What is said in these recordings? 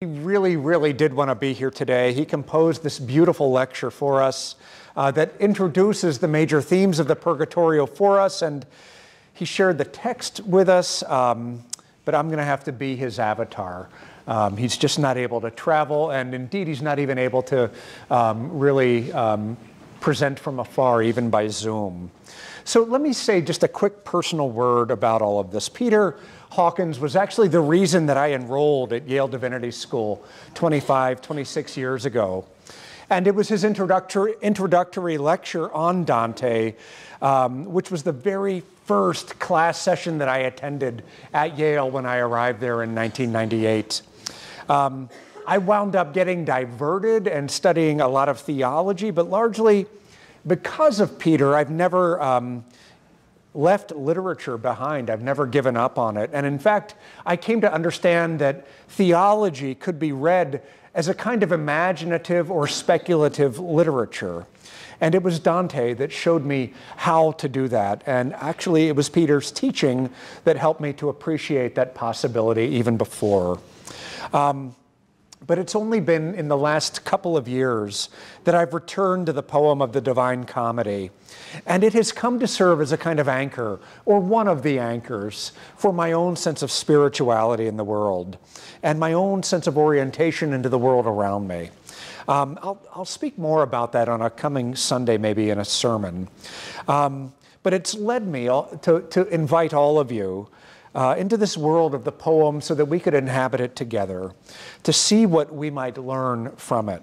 He really, really did want to be here today. He composed this beautiful lecture for us uh, that introduces the major themes of the Purgatorio for us, and he shared the text with us, um, but I'm going to have to be his avatar. Um, he's just not able to travel, and indeed, he's not even able to um, really um, present from afar, even by Zoom. So let me say just a quick personal word about all of this. Peter Hawkins was actually the reason that I enrolled at Yale Divinity School 25, 26 years ago. And it was his introductory, introductory lecture on Dante, um, which was the very first class session that I attended at Yale when I arrived there in 1998. Um, I wound up getting diverted and studying a lot of theology, but largely because of Peter, I've never um, left literature behind. I've never given up on it. And in fact, I came to understand that theology could be read as a kind of imaginative or speculative literature. And it was Dante that showed me how to do that. And actually, it was Peter's teaching that helped me to appreciate that possibility even before. Um, but it's only been in the last couple of years that I've returned to the poem of the Divine Comedy. And it has come to serve as a kind of anchor, or one of the anchors, for my own sense of spirituality in the world and my own sense of orientation into the world around me. Um, I'll, I'll, speak more about that on a coming Sunday, maybe in a sermon. Um, but it's led me to, to invite all of you uh, into this world of the poem so that we could inhabit it together, to see what we might learn from it.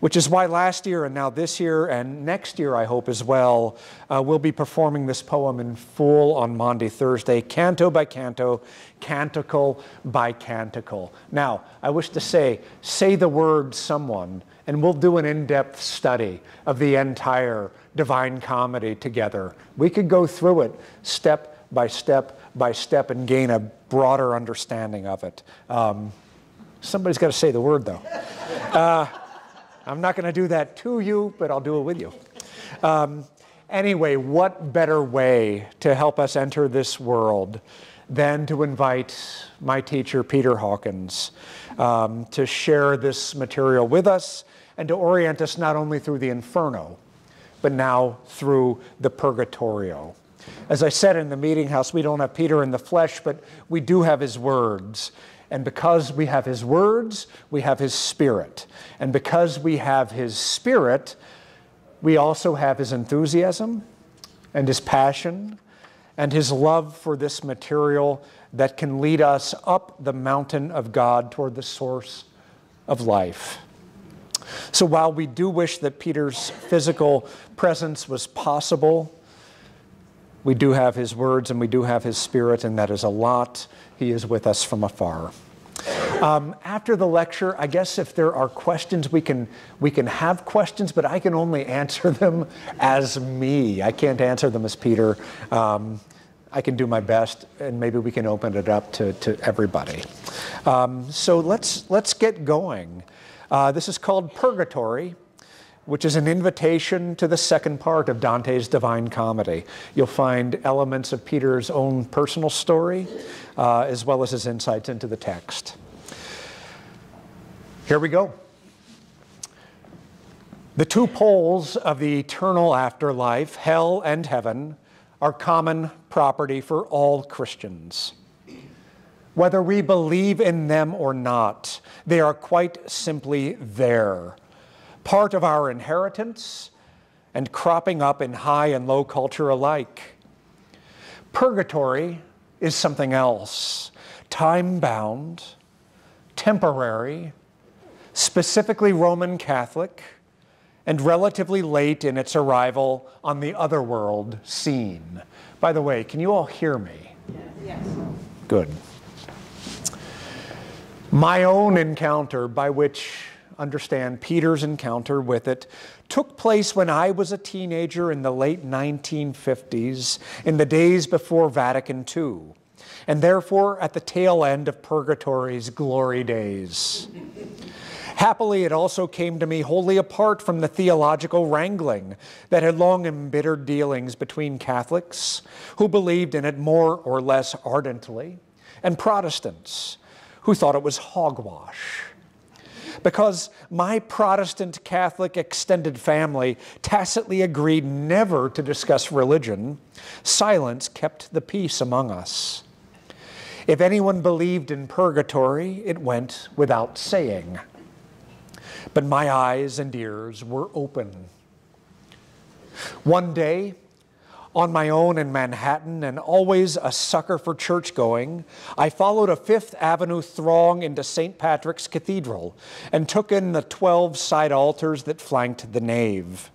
Which is why last year and now this year and next year, I hope as well, uh, we'll be performing this poem in full on Maundy Thursday, canto by canto, canticle by canticle. Now, I wish to say, say the word someone, and we'll do an in depth study of the entire Divine Comedy together. We could go through it step by step by step and gain a broader understanding of it. Um, somebody's got to say the word, though. Uh, I'm not going to do that to you, but I'll do it with you. Um, anyway, what better way to help us enter this world than to invite my teacher, Peter Hawkins, um, to share this material with us and to orient us not only through the Inferno, but now through the Purgatorio. As I said in the meeting house, we don't have Peter in the flesh, but we do have his words. And because we have his words, we have his spirit. And because we have his spirit, we also have his enthusiasm and his passion and his love for this material that can lead us up the mountain of God toward the source of life. So while we do wish that Peter's physical presence was possible, we do have his words and we do have his spirit, and that is a lot. He is with us from afar. Um, after the lecture, I guess if there are questions, we can, we can have questions, but I can only answer them as me. I can't answer them as Peter. Um, I can do my best, and maybe we can open it up to, to everybody. Um, so let's, let's get going. Uh, this is called Purgatory which is an invitation to the second part of Dante's Divine Comedy. You'll find elements of Peter's own personal story, uh, as well as his insights into the text. Here we go. The two poles of the eternal afterlife, hell and heaven, are common property for all Christians. Whether we believe in them or not, they are quite simply there part of our inheritance and cropping up in high and low culture alike. Purgatory is something else, time bound, temporary, specifically Roman Catholic, and relatively late in its arrival on the otherworld scene. By the way, can you all hear me? Yes. Good. My own encounter, by which understand Peter's encounter with it took place when I was a teenager in the late 1950s, in the days before Vatican II, and therefore at the tail end of Purgatory's glory days. Happily, it also came to me wholly apart from the theological wrangling that had long embittered dealings between Catholics, who believed in it more or less ardently, and Protestants, who thought it was hogwash. Because my Protestant Catholic extended family tacitly agreed never to discuss religion, silence kept the peace among us. If anyone believed in purgatory, it went without saying. But my eyes and ears were open. One day, on my own in Manhattan and always a sucker for church going, I followed a Fifth Avenue throng into St. Patrick's Cathedral and took in the 12 side altars that flanked the nave.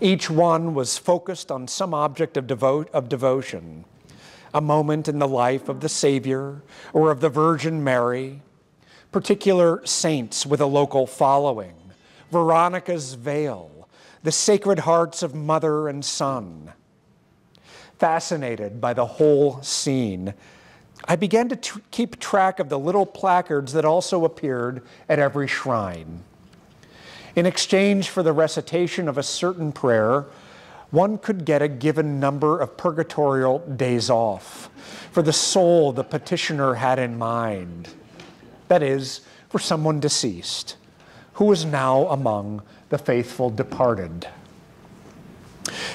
Each one was focused on some object of, devo- of devotion, a moment in the life of the Savior or of the Virgin Mary, particular saints with a local following, Veronica's veil, the Sacred Hearts of Mother and Son fascinated by the whole scene, I began to keep track of the little placards that also appeared at every shrine. In exchange for the recitation of a certain prayer, one could get a given number of purgatorial days off for the soul the petitioner had in mind. That is, for someone deceased, who is now among the faithful departed.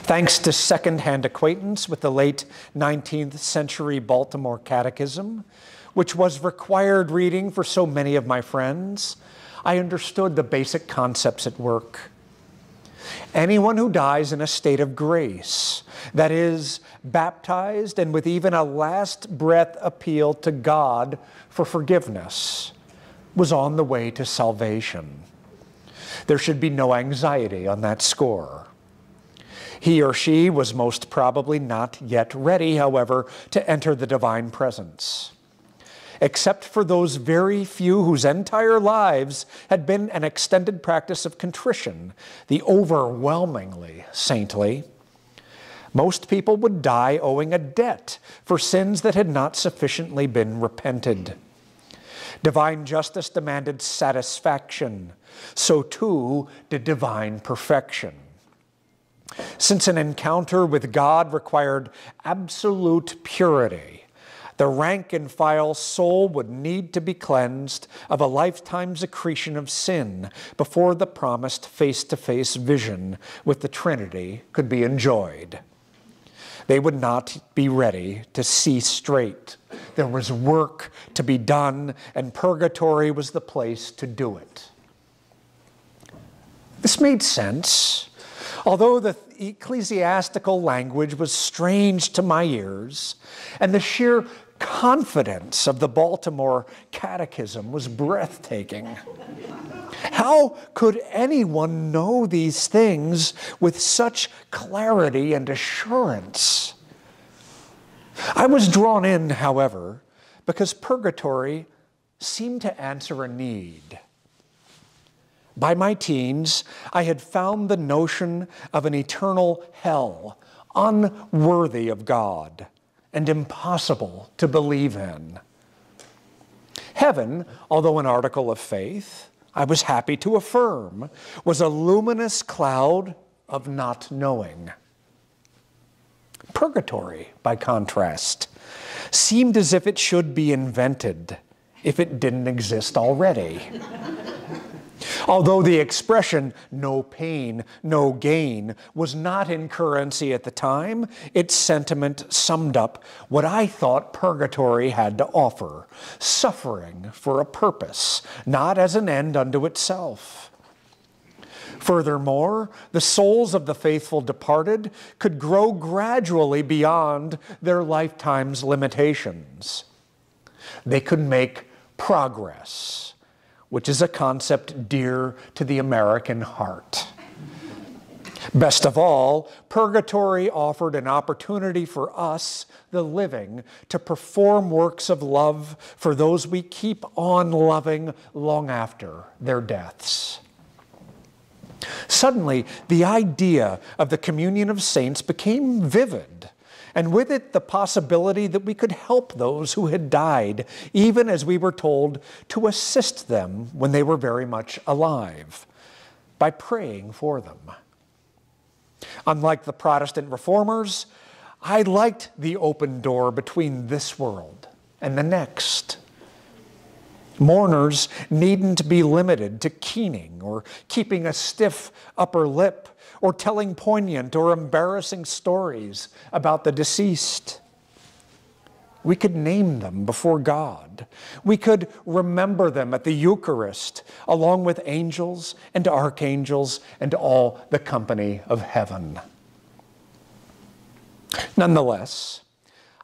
Thanks to secondhand acquaintance with the late 19th century Baltimore Catechism, which was required reading for so many of my friends, I understood the basic concepts at work. Anyone who dies in a state of grace, that is, baptized and with even a last breath appeal to God for forgiveness, was on the way to salvation. There should be no anxiety on that score. He or she was most probably not yet ready, however, to enter the divine presence. Except for those very few whose entire lives had been an extended practice of contrition, the overwhelmingly saintly, most people would die owing a debt for sins that had not sufficiently been repented. Divine justice demanded satisfaction, so too did divine perfection. Since an encounter with God required absolute purity, the rank and file soul would need to be cleansed of a lifetime's accretion of sin before the promised face to face vision with the Trinity could be enjoyed. They would not be ready to see straight. There was work to be done, and purgatory was the place to do it. This made sense Although the ecclesiastical language was strange to my ears, and the sheer confidence of the Baltimore Catechism was breathtaking. How could anyone know these things with such clarity and assurance? I was drawn in, however, because purgatory seemed to answer a need. By my teens, I had found the notion of an eternal hell unworthy of God and impossible to believe in. Heaven, although an article of faith, I was happy to affirm, was a luminous cloud of not knowing. Purgatory, by contrast, seemed as if it should be invented if it didn't exist already. Although the expression no pain, no gain was not in currency at the time, its sentiment summed up what I thought purgatory had to offer suffering for a purpose, not as an end unto itself. Furthermore, the souls of the faithful departed could grow gradually beyond their lifetime's limitations. They could make progress which is a concept dear to the American heart. Best of all, purgatory offered an opportunity for us, the living, to perform works of love for those we keep on loving long after their deaths. Suddenly, the idea of the communion of saints became vivid and with it the possibility that we could help those who had died, even as we were told to assist them when they were very much alive, by praying for them. Unlike the Protestant reformers, I liked the open door between this world and the next. Mourners needn't be limited to keening or keeping a stiff upper lip or telling poignant or embarrassing stories about the deceased. We could name them before God. We could remember them at the Eucharist, along with angels and archangels and all the company of heaven. Nonetheless,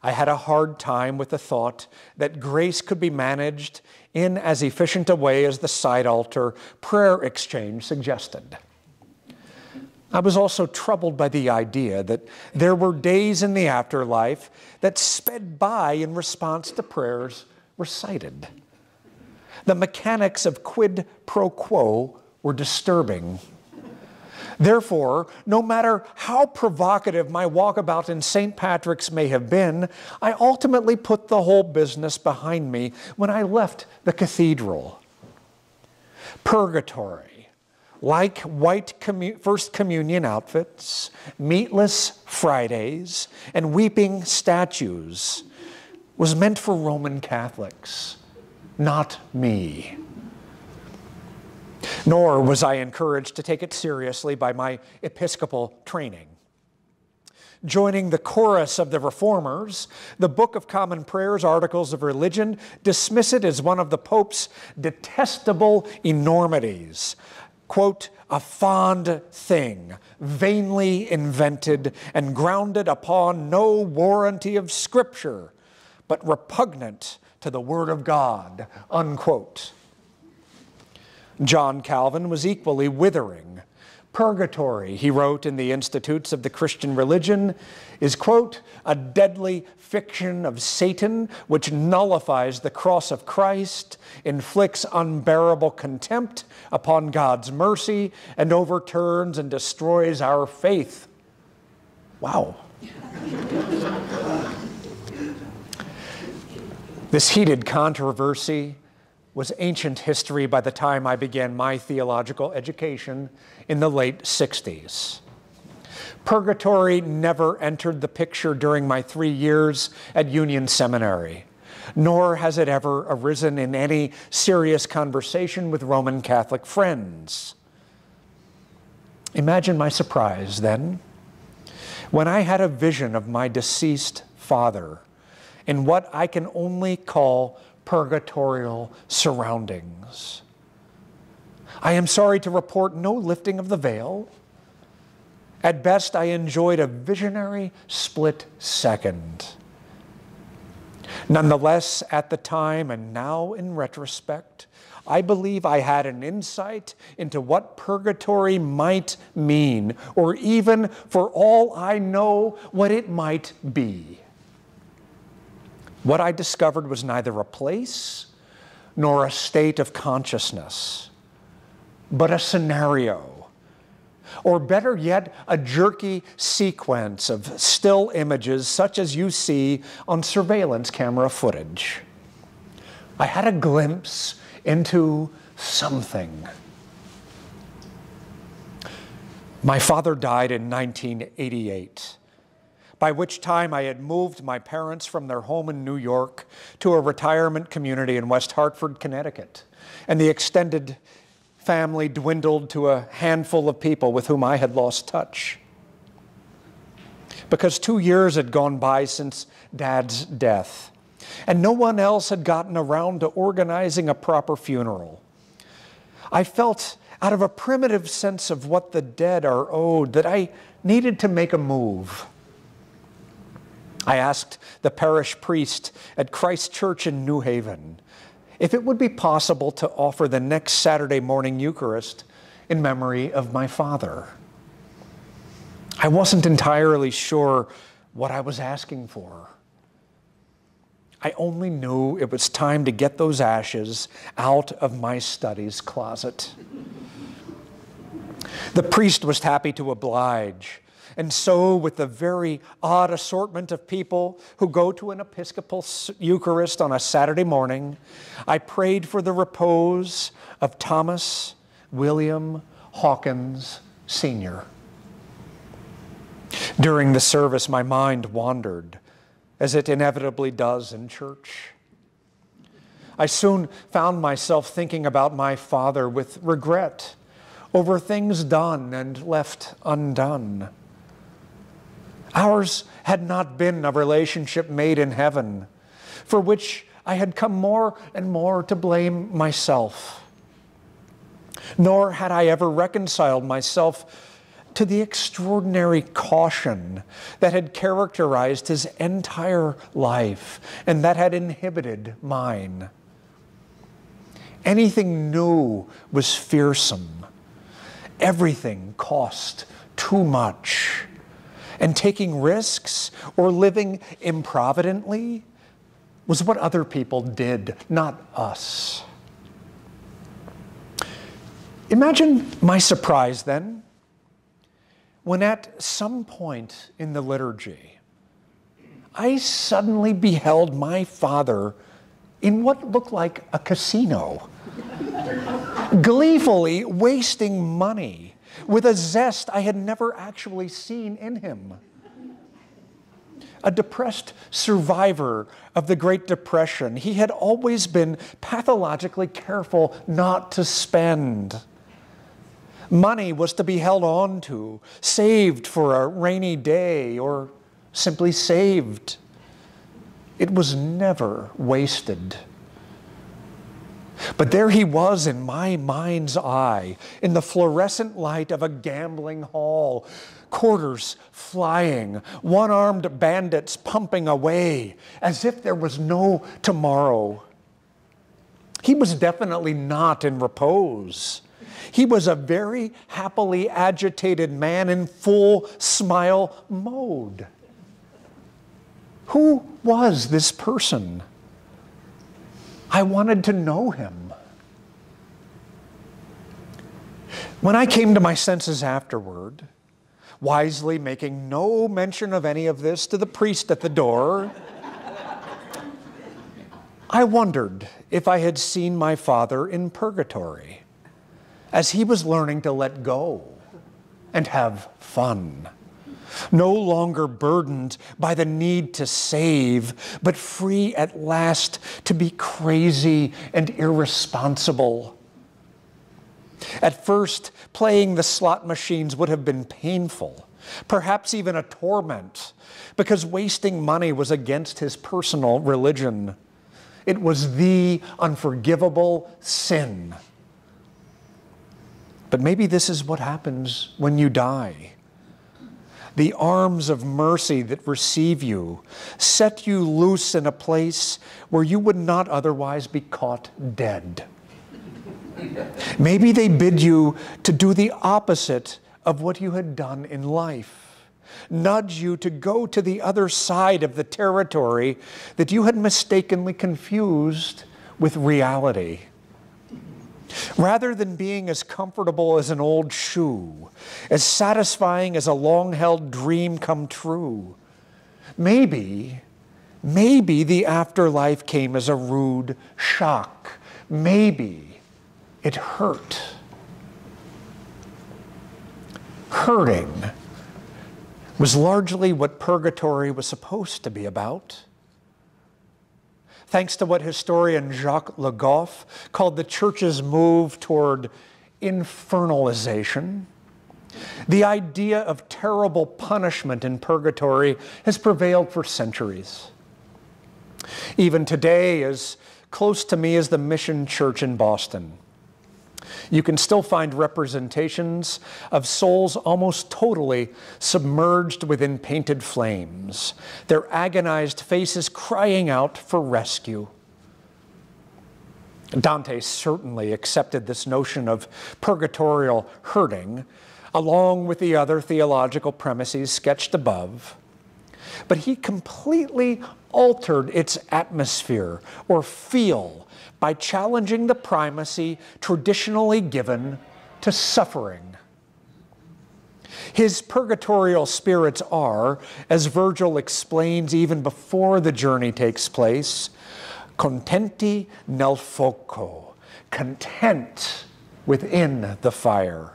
I had a hard time with the thought that grace could be managed in as efficient a way as the side altar prayer exchange suggested. I was also troubled by the idea that there were days in the afterlife that sped by in response to prayers recited. The mechanics of quid pro quo were disturbing. Therefore, no matter how provocative my walkabout in St. Patrick's may have been, I ultimately put the whole business behind me when I left the cathedral. Purgatory, like white commu- First Communion outfits, meatless Fridays, and weeping statues, was meant for Roman Catholics, not me. Nor was I encouraged to take it seriously by my Episcopal training. Joining the chorus of the reformers, the Book of Common Prayer's Articles of Religion dismiss it as one of the Pope's detestable enormities. Quote, a fond thing, vainly invented and grounded upon no warranty of Scripture, but repugnant to the Word of God, unquote. John Calvin was equally withering. Purgatory, he wrote in the Institutes of the Christian Religion, is, quote, a deadly fiction of Satan which nullifies the cross of Christ, inflicts unbearable contempt upon God's mercy, and overturns and destroys our faith. Wow. this heated controversy was ancient history by the time I began my theological education in the late 60s. Purgatory never entered the picture during my three years at Union Seminary, nor has it ever arisen in any serious conversation with Roman Catholic friends. Imagine my surprise then when I had a vision of my deceased father in what I can only call purgatorial surroundings. I am sorry to report no lifting of the veil. At best, I enjoyed a visionary split second. Nonetheless, at the time and now in retrospect, I believe I had an insight into what purgatory might mean, or even, for all I know, what it might be. What I discovered was neither a place nor a state of consciousness, but a scenario, or better yet, a jerky sequence of still images such as you see on surveillance camera footage. I had a glimpse into something. My father died in 1988 by which time I had moved my parents from their home in New York to a retirement community in West Hartford, Connecticut. And the extended family dwindled to a handful of people with whom I had lost touch. Because two years had gone by since Dad's death, and no one else had gotten around to organizing a proper funeral. I felt, out of a primitive sense of what the dead are owed, that I needed to make a move. I asked the parish priest at Christ Church in New Haven if it would be possible to offer the next Saturday morning Eucharist in memory of my father. I wasn't entirely sure what I was asking for. I only knew it was time to get those ashes out of my studies closet. The priest was happy to oblige and so, with the very odd assortment of people who go to an Episcopal Eucharist on a Saturday morning, I prayed for the repose of Thomas William Hawkins Sr. During the service, my mind wandered, as it inevitably does in church. I soon found myself thinking about my father with regret over things done and left undone. Ours had not been a relationship made in heaven, for which I had come more and more to blame myself. Nor had I ever reconciled myself to the extraordinary caution that had characterized his entire life and that had inhibited mine. Anything new was fearsome. Everything cost too much. And taking risks or living improvidently was what other people did, not us. Imagine my surprise then when at some point in the liturgy, I suddenly beheld my father in what looked like a casino, gleefully wasting money with a zest I had never actually seen in him. A depressed survivor of the Great Depression, he had always been pathologically careful not to spend. Money was to be held on to, saved for a rainy day, or simply saved. It was never wasted. But there he was in my mind's eye, in the fluorescent light of a gambling hall, quarters flying, one armed bandits pumping away, as if there was no tomorrow. He was definitely not in repose. He was a very happily agitated man in full smile mode. Who was this person? I wanted to know him. When I came to my senses afterward, wisely making no mention of any of this to the priest at the door, I wondered if I had seen my father in purgatory as he was learning to let go and have fun. No longer burdened by the need to save, but free at last to be crazy and irresponsible. At first, playing the slot machines would have been painful, perhaps even a torment, because wasting money was against his personal religion. It was the unforgivable sin but maybe this is what happens when you die. The arms of mercy that receive you set you loose in a place where you would not otherwise be caught dead. Maybe they bid you to do the opposite of what you had done in life, nudge you to go to the other side of the territory that you had mistakenly confused with reality. Rather than being as comfortable as an old shoe, as satisfying as a long held dream come true, maybe, maybe the afterlife came as a rude shock. Maybe it hurt. Hurting was largely what purgatory was supposed to be about thanks to what historian Jacques Le Goff called the church's move toward infernalization. The idea of terrible punishment in purgatory has prevailed for centuries. Even today, as close to me as the Mission Church in Boston, you can still find representations of souls almost totally submerged within painted flames, their agonized faces crying out for rescue. Dante certainly accepted this notion of purgatorial hurting, along with the other theological premises sketched above, but he completely altered its atmosphere or feel by challenging the primacy traditionally given to suffering. His purgatorial spirits are, as Virgil explains even before the journey takes place, contenti nel foco, content within the fire.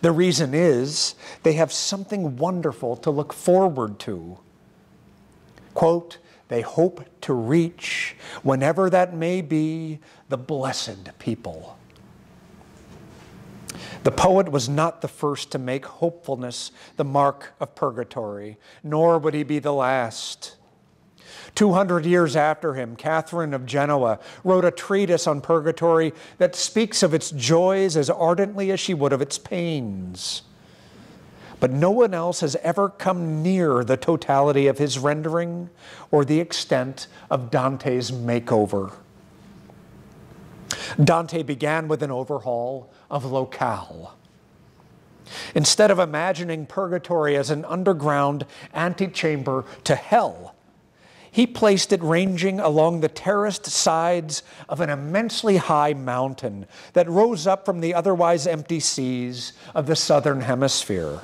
The reason is they have something wonderful to look forward to. Quote, they hope to reach, whenever that may be, the blessed people. The poet was not the first to make hopefulness the mark of purgatory, nor would he be the last. 200 years after him, Catherine of Genoa wrote a treatise on purgatory that speaks of its joys as ardently as she would of its pains. But no one else has ever come near the totality of his rendering or the extent of Dante's makeover. Dante began with an overhaul of locale. Instead of imagining purgatory as an underground antechamber to hell, he placed it ranging along the terraced sides of an immensely high mountain that rose up from the otherwise empty seas of the southern hemisphere.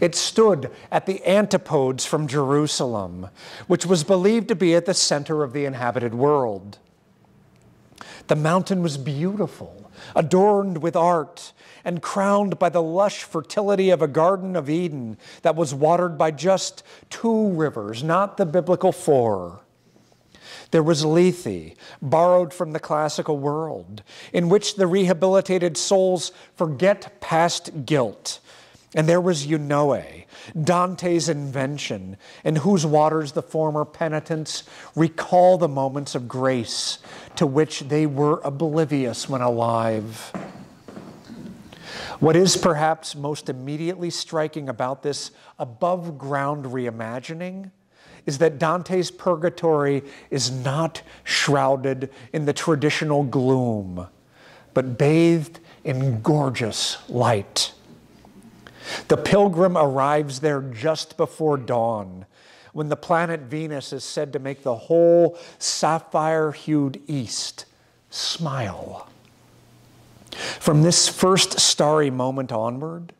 It stood at the antipodes from Jerusalem, which was believed to be at the center of the inhabited world. The mountain was beautiful, adorned with art, and crowned by the lush fertility of a Garden of Eden that was watered by just two rivers, not the biblical four. There was Lethe, borrowed from the classical world, in which the rehabilitated souls forget past guilt. And there was Eunoe, Dante's invention, in whose waters the former penitents recall the moments of grace to which they were oblivious when alive. What is perhaps most immediately striking about this above ground reimagining is that Dante's purgatory is not shrouded in the traditional gloom, but bathed in gorgeous light. The pilgrim arrives there just before dawn, when the planet Venus is said to make the whole sapphire hued east smile. From this first starry moment onward,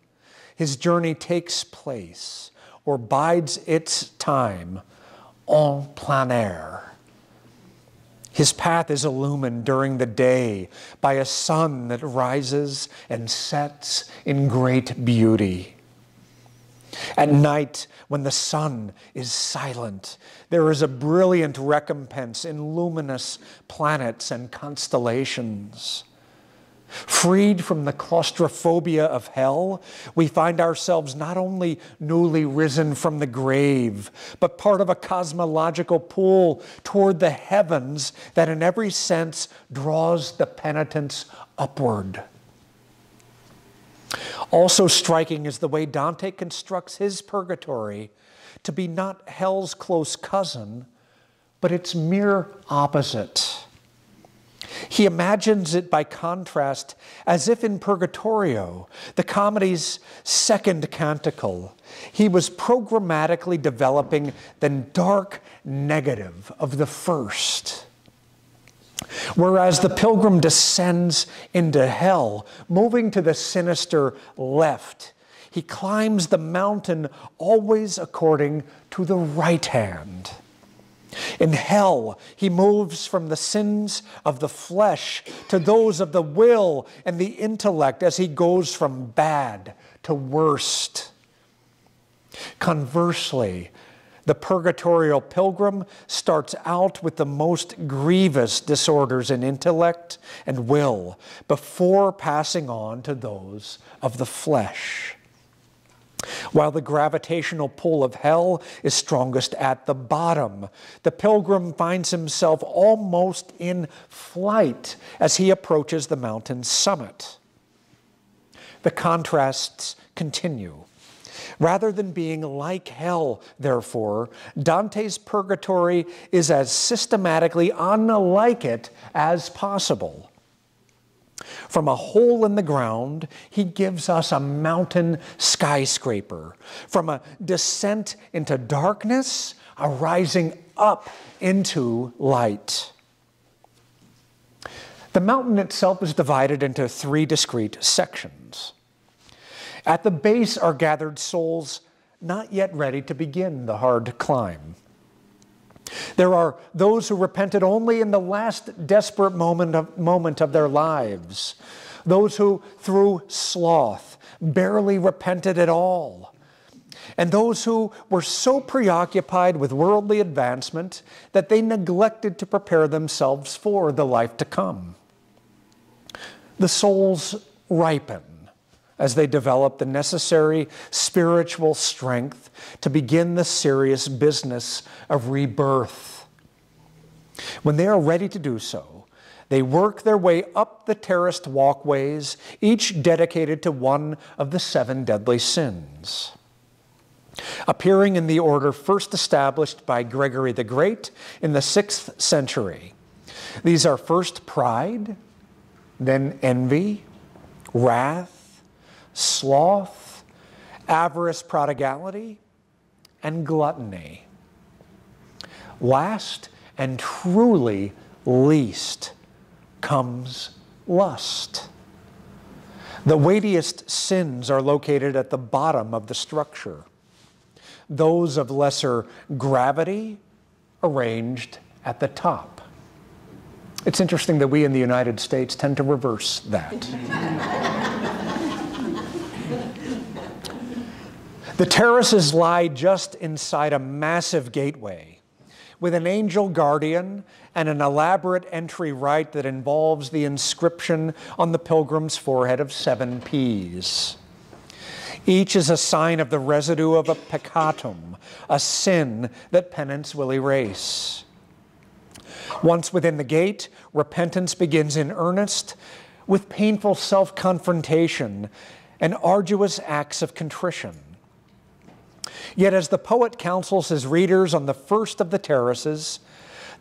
his journey takes place or bides its time en plein air. His path is illumined during the day by a sun that rises and sets in great beauty. At night, when the sun is silent, there is a brilliant recompense in luminous planets and constellations. Freed from the claustrophobia of hell, we find ourselves not only newly risen from the grave, but part of a cosmological pull toward the heavens that, in every sense, draws the penitents upward. Also striking is the way Dante constructs his purgatory to be not hell's close cousin, but its mere opposite. He imagines it by contrast as if in Purgatorio, the comedy's second canticle, he was programmatically developing the dark negative of the first. Whereas the pilgrim descends into hell, moving to the sinister left, he climbs the mountain always according to the right hand. In hell, he moves from the sins of the flesh to those of the will and the intellect as he goes from bad to worst. Conversely, the purgatorial pilgrim starts out with the most grievous disorders in intellect and will before passing on to those of the flesh. While the gravitational pull of hell is strongest at the bottom, the pilgrim finds himself almost in flight as he approaches the mountain's summit. The contrasts continue. Rather than being like hell, therefore, Dante's purgatory is as systematically unlike it as possible. From a hole in the ground, he gives us a mountain skyscraper. From a descent into darkness, a rising up into light. The mountain itself is divided into three discrete sections. At the base are gathered souls not yet ready to begin the hard climb. There are those who repented only in the last desperate moment of, moment of their lives, those who, through sloth, barely repented at all. and those who were so preoccupied with worldly advancement that they neglected to prepare themselves for the life to come. The souls ripen as they develop the necessary spiritual strength to begin the serious business of rebirth. When they are ready to do so, they work their way up the terraced walkways, each dedicated to one of the seven deadly sins. Appearing in the order first established by Gregory the Great in the sixth century, these are first pride, then envy, wrath, sloth, avarice, prodigality, and gluttony. Last and truly least comes lust. The weightiest sins are located at the bottom of the structure, those of lesser gravity arranged at the top. It's interesting that we in the United States tend to reverse that. the terraces lie just inside a massive gateway with an angel guardian and an elaborate entry rite that involves the inscription on the pilgrim's forehead of seven P's. Each is a sign of the residue of a peccatum, a sin that penance will erase. Once within the gate, repentance begins in earnest with painful self confrontation and arduous acts of contrition. Yet, as the poet counsels his readers on the first of the terraces,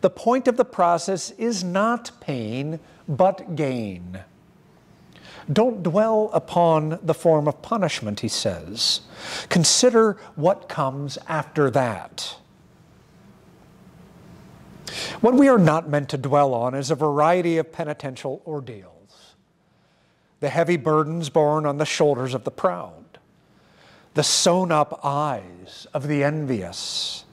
the point of the process is not pain, but gain. Don't dwell upon the form of punishment, he says. Consider what comes after that. What we are not meant to dwell on is a variety of penitential ordeals the heavy burdens borne on the shoulders of the proud, the sewn up eyes of the envious,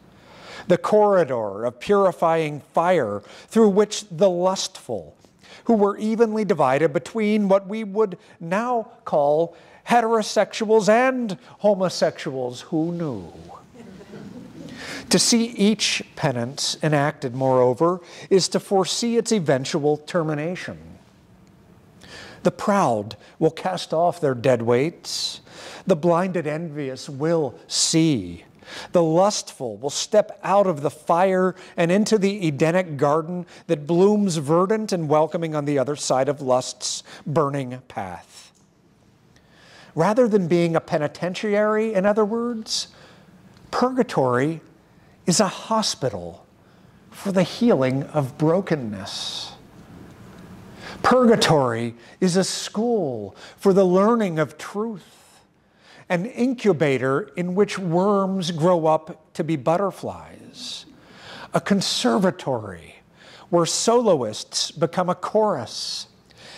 the corridor of purifying fire through which the lustful, who were evenly divided between what we would now call heterosexuals and homosexuals, who knew? To see each penance enacted, moreover, is to foresee its eventual termination. The proud will cast off their dead weights. The blinded envious will see. The lustful will step out of the fire and into the Edenic garden that blooms verdant and welcoming on the other side of lust's burning path. Rather than being a penitentiary, in other words, purgatory is a hospital for the healing of brokenness. Purgatory is a school for the learning of truth, an incubator in which worms grow up to be butterflies, a conservatory where soloists become a chorus,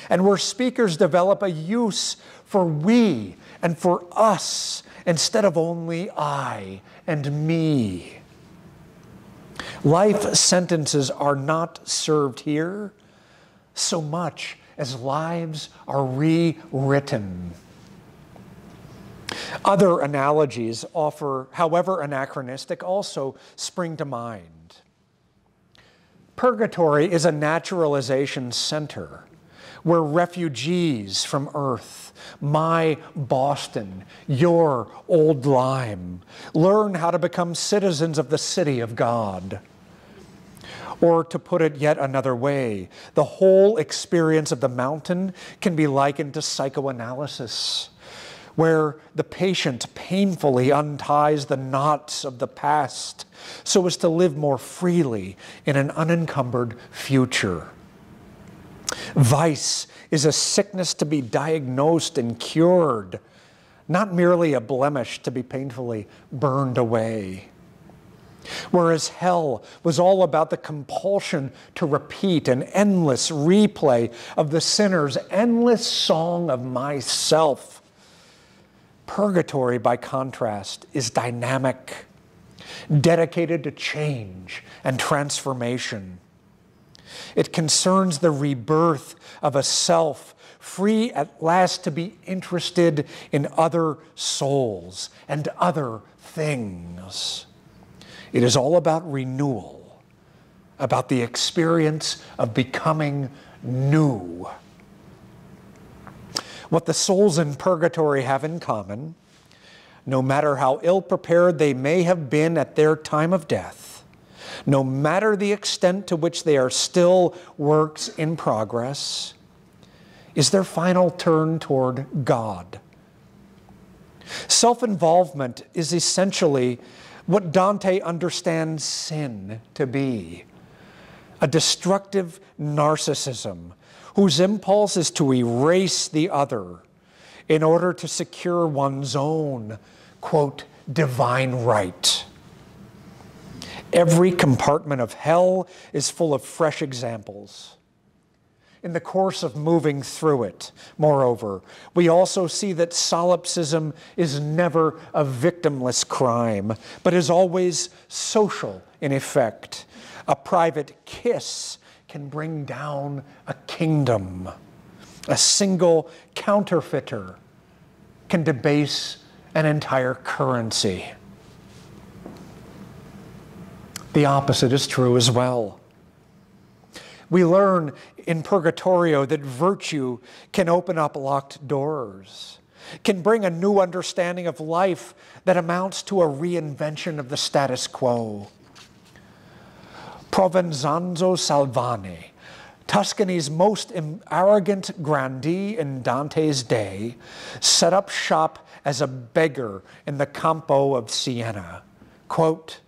and where speakers develop a use for we and for us instead of only I and me. Life sentences are not served here so much as lives are rewritten. Other analogies offer, however anachronistic, also spring to mind. Purgatory is a naturalization center where refugees from earth, my Boston, your Old Lyme, learn how to become citizens of the city of God. Or to put it yet another way, the whole experience of the mountain can be likened to psychoanalysis, where the patient painfully unties the knots of the past so as to live more freely in an unencumbered future. Vice is a sickness to be diagnosed and cured, not merely a blemish to be painfully burned away. Whereas hell was all about the compulsion to repeat an endless replay of the sinner's endless song of myself. Purgatory, by contrast, is dynamic, dedicated to change and transformation. It concerns the rebirth of a self free at last to be interested in other souls and other things. It is all about renewal, about the experience of becoming new. What the souls in purgatory have in common, no matter how ill prepared they may have been at their time of death, no matter the extent to which they are still works in progress, is their final turn toward God. Self involvement is essentially what Dante understands sin to be a destructive narcissism whose impulse is to erase the other in order to secure one's own, quote, divine right. Every compartment of hell is full of fresh examples. In the course of moving through it, moreover, we also see that solipsism is never a victimless crime, but is always social in effect. A private kiss can bring down a kingdom. A single counterfeiter can debase an entire currency. The opposite is true as well. We learn in Purgatorio that virtue can open up locked doors, can bring a new understanding of life that amounts to a reinvention of the status quo. Provenzano Salvani, Tuscany's most arrogant grandee in Dante's day, set up shop as a beggar in the Campo of Siena. Quote,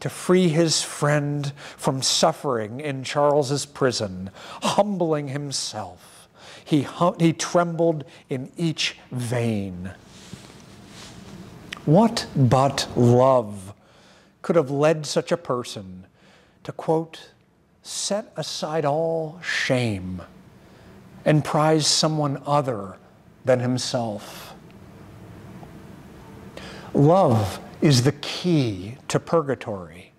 to free his friend from suffering in Charles's prison, humbling himself. He, hum he trembled in each vein. What but love could have led such a person to quote, set aside all shame and prize someone other than himself. Love is the key to purgatory.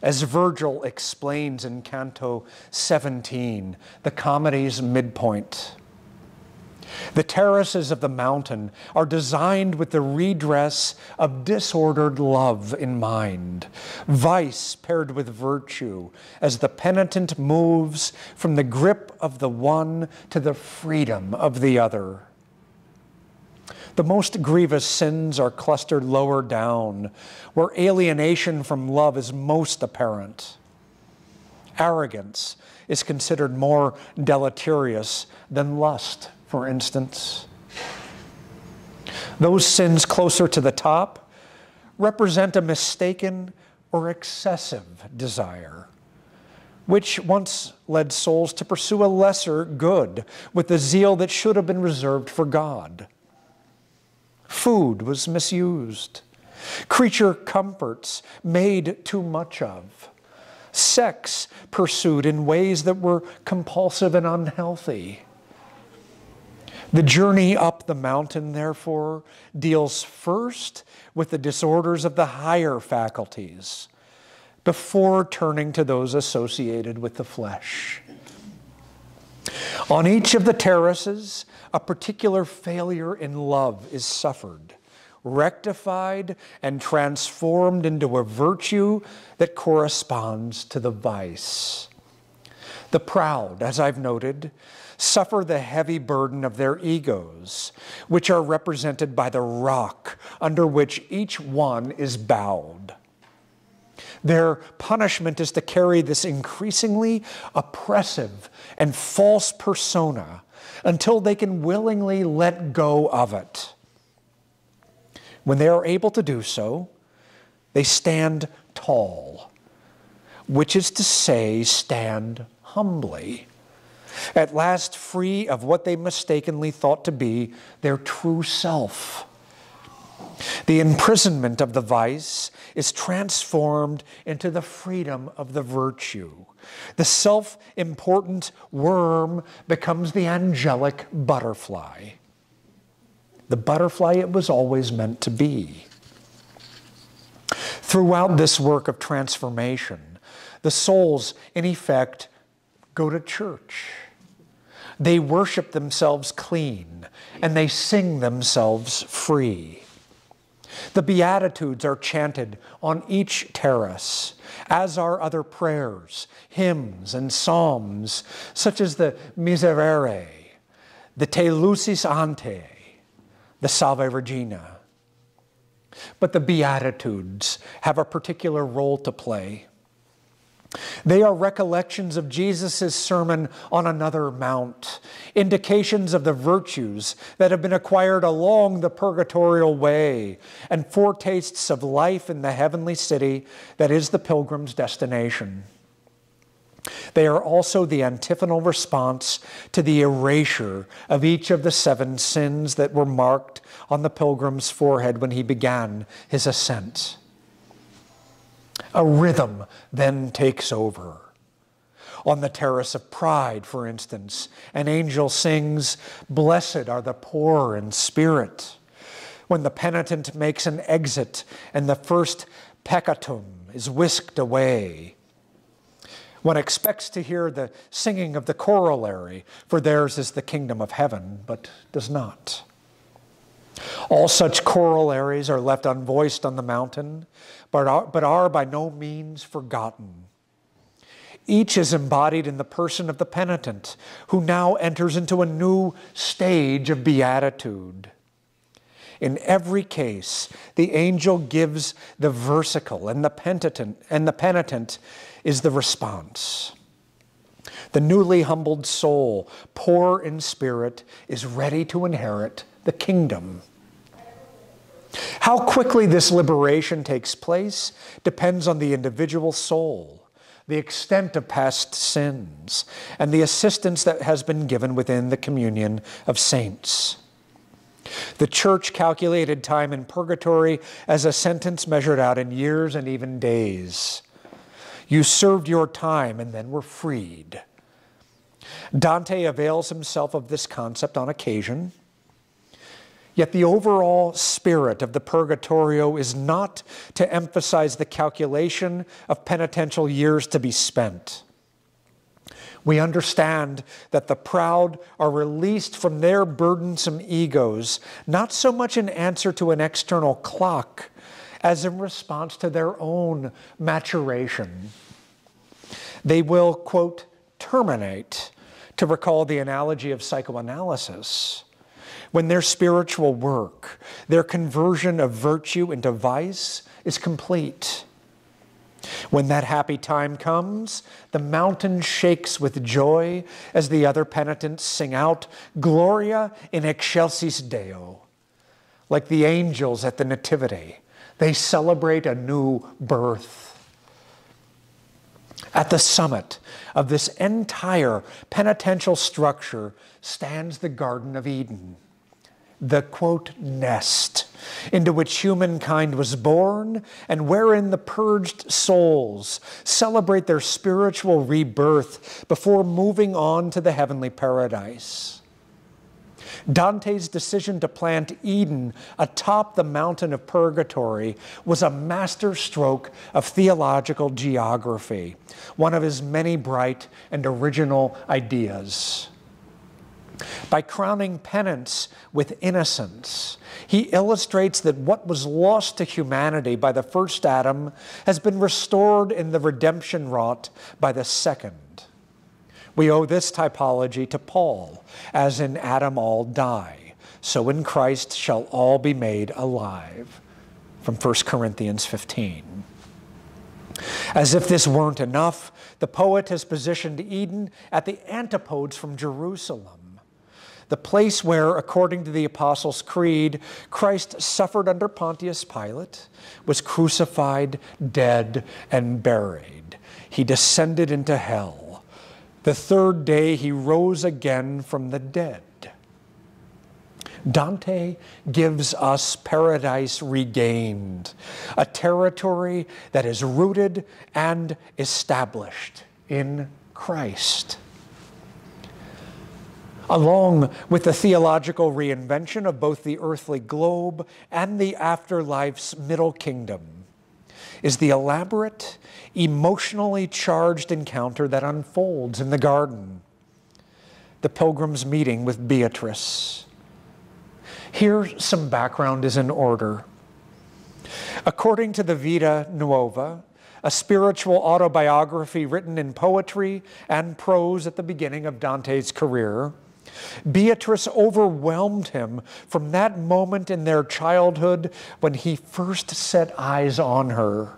As Virgil explains in Canto 17, the comedy's midpoint. The terraces of the mountain are designed with the redress of disordered love in mind, vice paired with virtue, as the penitent moves from the grip of the one to the freedom of the other. The most grievous sins are clustered lower down, where alienation from love is most apparent. Arrogance is considered more deleterious than lust for instance. Those sins closer to the top represent a mistaken or excessive desire, which once led souls to pursue a lesser good with the zeal that should have been reserved for God. Food was misused, creature comforts made too much of, sex pursued in ways that were compulsive and unhealthy the journey up the mountain, therefore, deals first with the disorders of the higher faculties before turning to those associated with the flesh. On each of the terraces, a particular failure in love is suffered, rectified, and transformed into a virtue that corresponds to the vice. The proud, as I've noted, suffer the heavy burden of their egos, which are represented by the rock under which each one is bowed. Their punishment is to carry this increasingly oppressive and false persona until they can willingly let go of it. When they are able to do so, they stand tall, which is to say, stand humbly at last free of what they mistakenly thought to be their true self. The imprisonment of the vice is transformed into the freedom of the virtue. The self important worm becomes the angelic butterfly, the butterfly it was always meant to be. Throughout this work of transformation, the souls, in effect, go to church They worship themselves clean and they sing themselves free. The Beatitudes are chanted on each terrace, as are other prayers, hymns, and psalms, such as the Miserere, the Te Lucis Ante, the Salve Regina. But the Beatitudes have a particular role to play. They are recollections of Jesus' sermon on another mount, indications of the virtues that have been acquired along the purgatorial way, and foretastes of life in the heavenly city that is the pilgrim's destination. They are also the antiphonal response to the erasure of each of the seven sins that were marked on the pilgrim's forehead when he began his ascent. A rhythm then takes over. On the terrace of pride, for instance, an angel sings, Blessed are the poor in spirit. When the penitent makes an exit and the first peccatum is whisked away, one expects to hear the singing of the corollary, for theirs is the kingdom of heaven, but does not. All such corollaries are left unvoiced on the mountain, but are, but are by no means forgotten. Each is embodied in the person of the penitent, who now enters into a new stage of beatitude. In every case, the angel gives the versicle, and the penitent, and the penitent is the response. The newly humbled soul, poor in spirit, is ready to inherit the kingdom. How quickly this liberation takes place depends on the individual soul, the extent of past sins, and the assistance that has been given within the communion of saints. The church calculated time in purgatory as a sentence measured out in years and even days. You served your time and then were freed. Dante avails himself of this concept on occasion. Yet the overall spirit of the Purgatorio is not to emphasize the calculation of penitential years to be spent. We understand that the proud are released from their burdensome egos, not so much in answer to an external clock as in response to their own maturation. They will, quote, terminate, to recall the analogy of psychoanalysis when their spiritual work, their conversion of virtue into vice is complete. When that happy time comes, the mountain shakes with joy as the other penitents sing out, Gloria in excelsis Deo. Like the angels at the Nativity, they celebrate a new birth. At the summit of this entire penitential structure stands the Garden of Eden the quote, nest into which humankind was born and wherein the purged souls celebrate their spiritual rebirth before moving on to the heavenly paradise. Dante's decision to plant Eden atop the mountain of purgatory was a masterstroke of theological geography, one of his many bright and original ideas. By crowning penance with innocence, he illustrates that what was lost to humanity by the first Adam has been restored in the redemption wrought by the second. We owe this typology to Paul, as in Adam all die, so in Christ shall all be made alive, from 1 Corinthians 15. As if this weren't enough, the poet has positioned Eden at the antipodes from Jerusalem the place where, according to the Apostles' Creed, Christ suffered under Pontius Pilate, was crucified, dead, and buried. He descended into hell. The third day he rose again from the dead. Dante gives us paradise regained, a territory that is rooted and established in Christ along with the theological reinvention of both the earthly globe and the afterlife's middle kingdom, is the elaborate, emotionally charged encounter that unfolds in the garden. the pilgrim's meeting with Beatrice. Here, some background is in order. According to the Vita Nuova, a spiritual autobiography written in poetry and prose at the beginning of Dante's career, Beatrice overwhelmed him from that moment in their childhood when he first set eyes on her.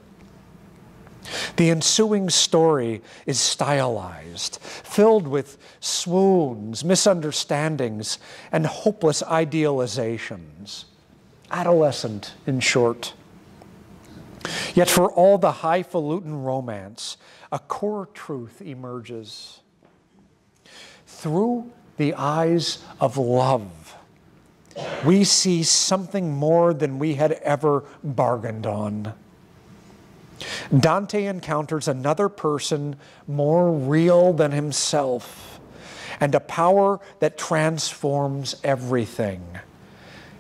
The ensuing story is stylized, filled with swoons, misunderstandings, and hopeless idealizations. Adolescent, in short. Yet, for all the highfalutin romance, a core truth emerges. Through the eyes of love, we see something more than we had ever bargained on. Dante encounters another person more real than himself and a power that transforms everything.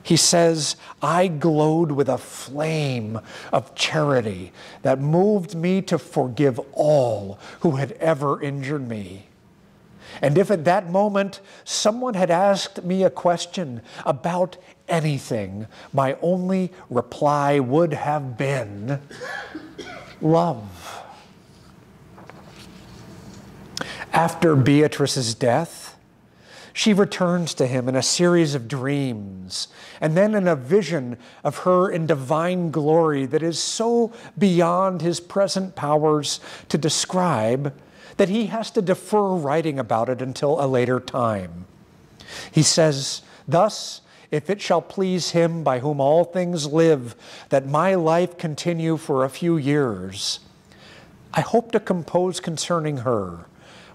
He says, I glowed with a flame of charity that moved me to forgive all who had ever injured me. And if at that moment someone had asked me a question about anything, my only reply would have been love. After Beatrice's death, she returns to him in a series of dreams and then in a vision of her in divine glory that is so beyond his present powers to describe that he has to defer writing about it until a later time. He says, Thus, if it shall please him by whom all things live, that my life continue for a few years, I hope to compose concerning her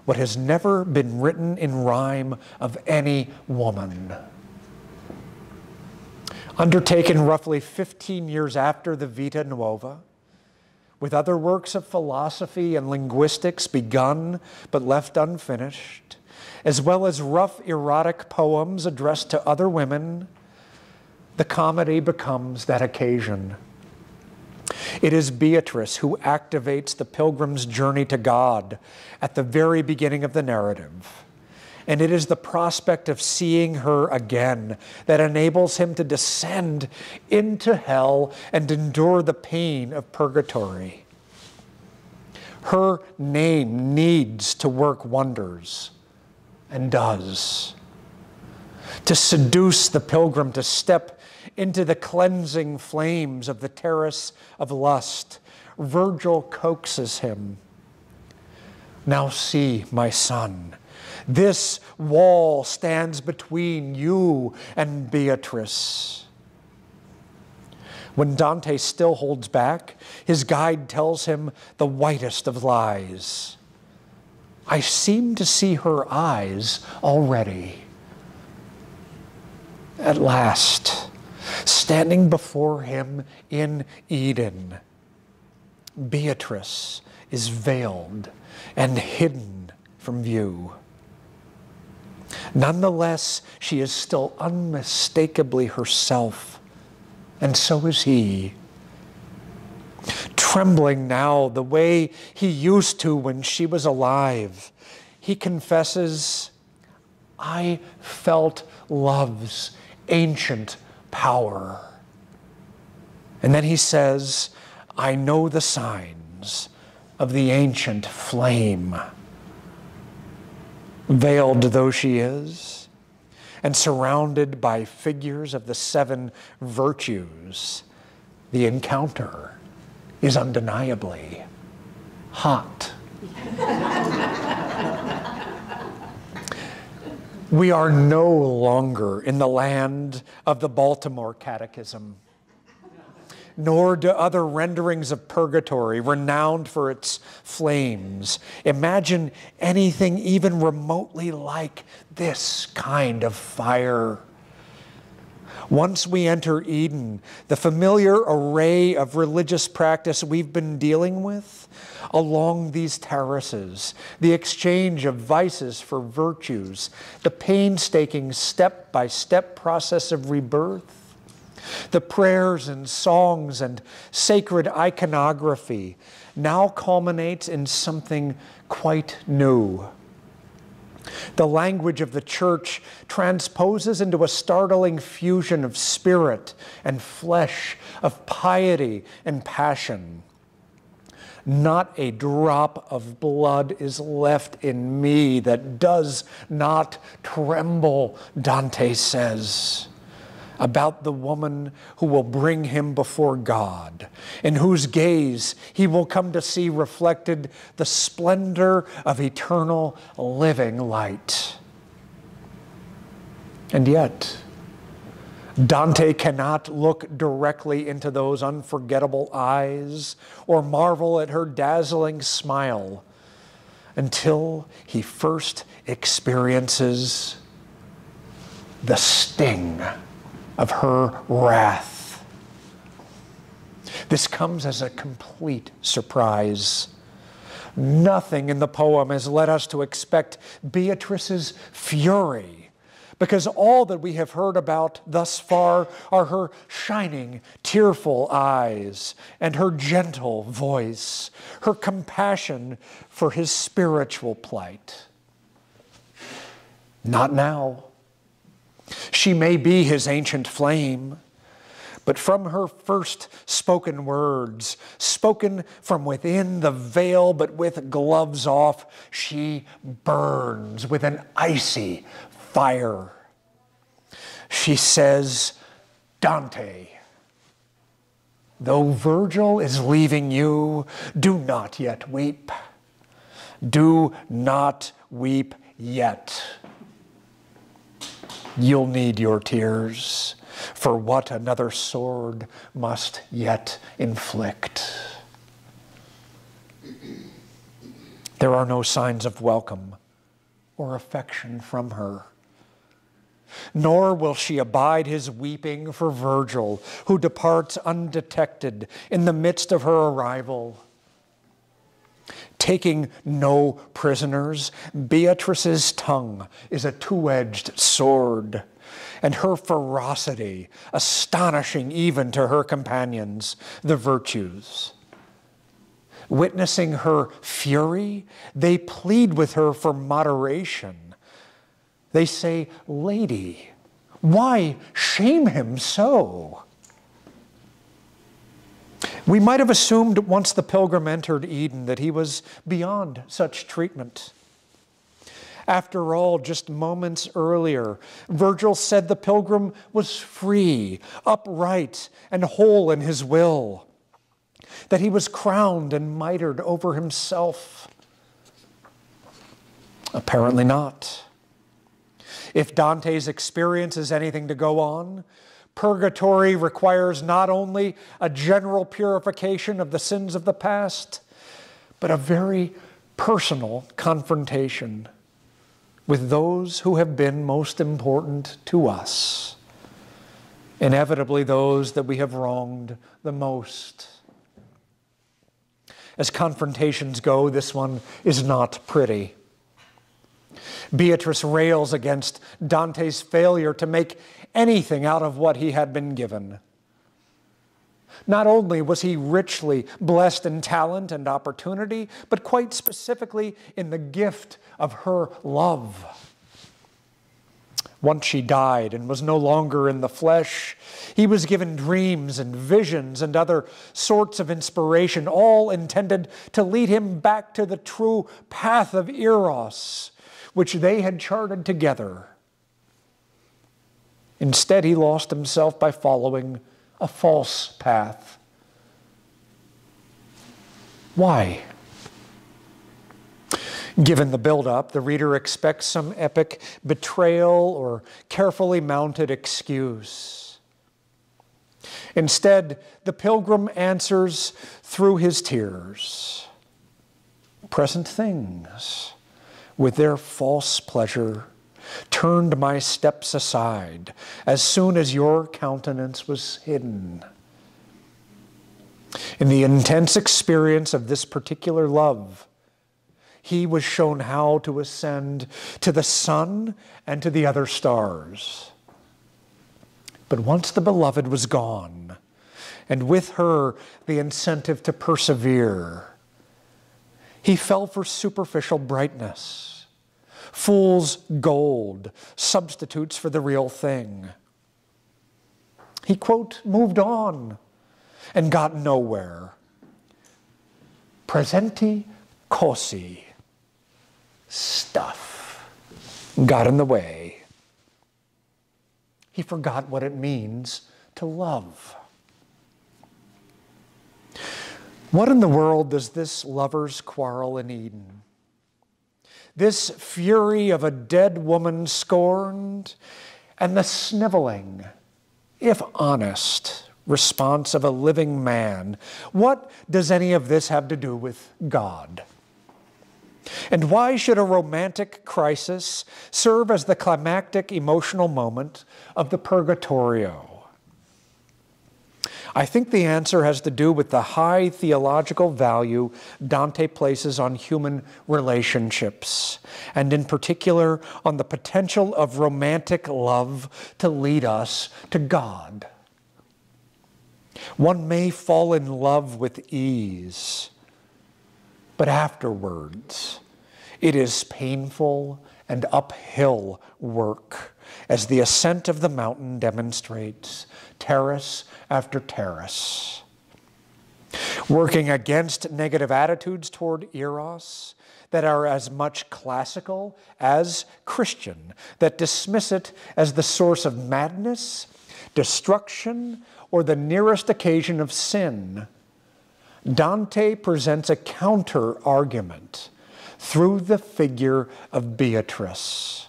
what has never been written in rhyme of any woman. Undertaken roughly 15 years after the Vita Nuova, with other works of philosophy and linguistics begun but left unfinished, as well as rough erotic poems addressed to other women, the comedy becomes that occasion. It is Beatrice who activates the pilgrim's journey to God at the very beginning of the narrative. And it is the prospect of seeing her again that enables him to descend into hell and endure the pain of purgatory. Her name needs to work wonders and does. To seduce the pilgrim to step into the cleansing flames of the terrace of lust, Virgil coaxes him. Now see, my son, this wall stands between you and Beatrice. When Dante still holds back, his guide tells him the whitest of lies. I seem to see her eyes already. At last, standing before him in Eden, Beatrice is veiled and hidden from view. Nonetheless, she is still unmistakably herself, and so is he. Trembling now the way he used to when she was alive, he confesses, I felt love's ancient power. And then he says, I know the signs of the ancient flame veiled though she is, and surrounded by figures of the seven virtues, the encounter is undeniably hot. we are no longer in the land of the Baltimore Catechism nor do other renderings of purgatory, renowned for its flames, imagine anything even remotely like this kind of fire. Once we enter Eden, the familiar array of religious practice we've been dealing with along these terraces, the exchange of vices for virtues, the painstaking step by step process of rebirth, the prayers and songs and sacred iconography now culminates in something quite new. The language of the church transposes into a startling fusion of spirit and flesh, of piety and passion. Not a drop of blood is left in me that does not tremble, Dante says about the woman who will bring him before God, in whose gaze he will come to see reflected the splendor of eternal living light. And yet, Dante cannot look directly into those unforgettable eyes or marvel at her dazzling smile until he first experiences the sting of her wrath. This comes as a complete surprise. Nothing in the poem has led us to expect Beatrice's fury, because all that we have heard about thus far are her shining, tearful eyes and her gentle voice, her compassion for his spiritual plight. Not now. She may be his ancient flame, but from her first spoken words, spoken from within the veil but with gloves off, she burns with an icy fire. She says, Dante, though Virgil is leaving you, do not yet weep. Do not weep yet. You'll need your tears for what another sword must yet inflict. There are no signs of welcome or affection from her. Nor will she abide his weeping for Virgil, who departs undetected in the midst of her arrival. Taking no prisoners, Beatrice's tongue is a two edged sword, and her ferocity astonishing even to her companions, the virtues. Witnessing her fury, they plead with her for moderation. They say, Lady, why shame him so? We might have assumed once the pilgrim entered Eden that he was beyond such treatment. After all, just moments earlier, Virgil said the pilgrim was free, upright, and whole in his will, that he was crowned and mitred over himself. Apparently not. If Dante's experience is anything to go on, Purgatory requires not only a general purification of the sins of the past, but a very personal confrontation with those who have been most important to us, inevitably, those that we have wronged the most. As confrontations go, this one is not pretty. Beatrice rails against Dante's failure to make anything out of what he had been given. Not only was he richly blessed in talent and opportunity, but quite specifically in the gift of her love. Once she died and was no longer in the flesh, he was given dreams and visions and other sorts of inspiration, all intended to lead him back to the true path of Eros, which they had charted together. Instead, he lost himself by following a false path. Why? Given the buildup, the reader expects some epic betrayal or carefully mounted excuse. Instead, the pilgrim answers through his tears. Present things, with their false pleasure, turned my steps aside as soon as your countenance was hidden. In the intense experience of this particular love, he was shown how to ascend to the sun and to the other stars. But once the beloved was gone, and with her the incentive to persevere, he fell for superficial brightness fool's gold, substitutes for the real thing. He, quote, moved on and got nowhere. Presenti così. Stuff got in the way. He forgot what it means to love. What in the world does this lover's quarrel in Eden? This fury of a dead woman scorned and the sniveling, if honest, response of a living man. What does any of this have to do with God? And why should a romantic crisis serve as the climactic emotional moment of the Purgatorio? I think the answer has to do with the high theological value Dante places on human relationships, and in particular on the potential of romantic love to lead us to God. One may fall in love with ease, but afterwards it is painful and uphill work, as the ascent of the mountain demonstrates terrace after terrace. Working against negative attitudes toward Eros that are as much classical as Christian, that dismiss it as the source of madness, destruction, or the nearest occasion of sin. Dante presents a counter argument through the figure of Beatrice,